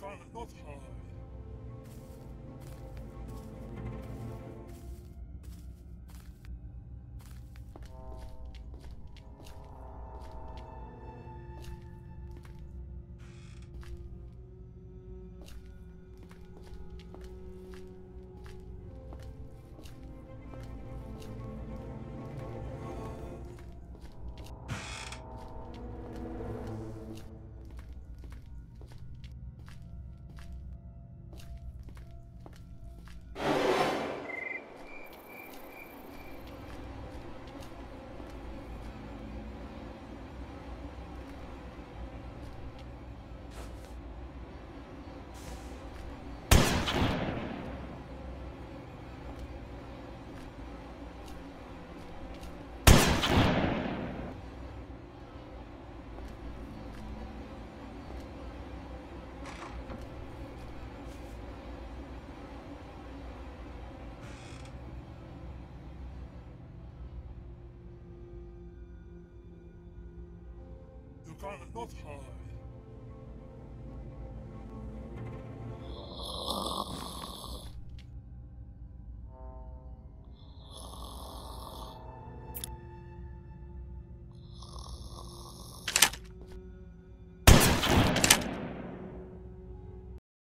cannot hide. You cannot hide.